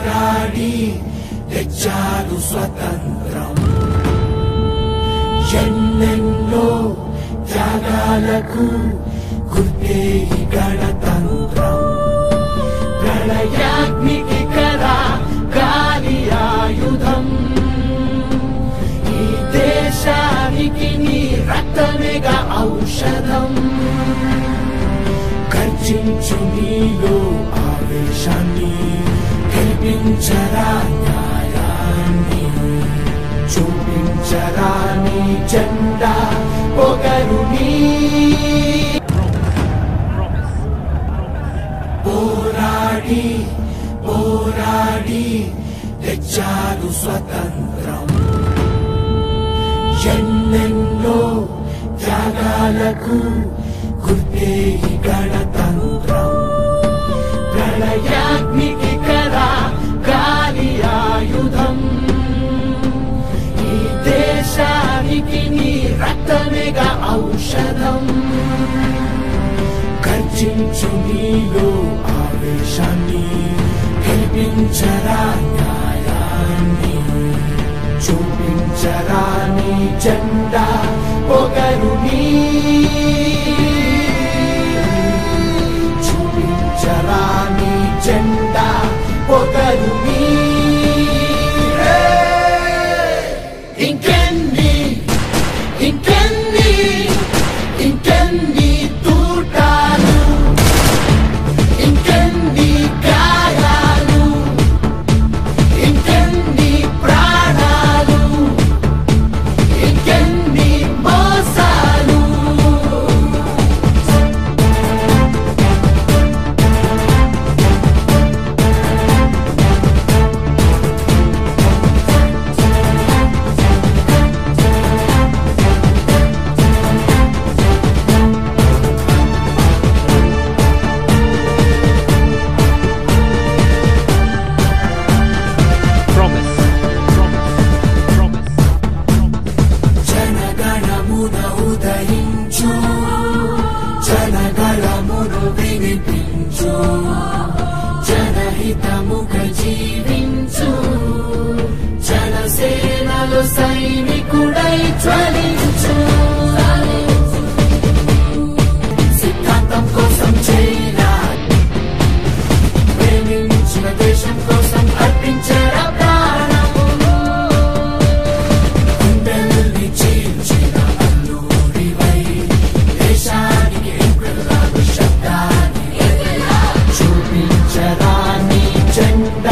పోరాడి తెచ్చాడు స్వతంత్రం. ఎన్నెన్నో త్యాగాలకు గుర్తే గణతంత్రం. ప్రళయాగ్నికి కదా గాలి ఆయుధం. ఈ దేశానికి నీ రక్తమేగా ఔషధం. ఖర్చించు నీలో ఆవేశాన్ని. చూపించరా న్యాయాన్ని? చూపించరా నీ జెండా? పొగరుని పోరాడి పోరాడి తెచ్చారు స్వతంత్రం. ఎన్నెన్నో త్యాగాలకు గుర్తే గణతంత్రం. ఔషధం. గర్జించు నీలో ఆవేశాన్ని గెలిపించరా న్యాయాన్ని చూపించరా నీ జెండా పొగరుని చూపించరా నీ జెండా పొగరుని నీ. Nunca నీ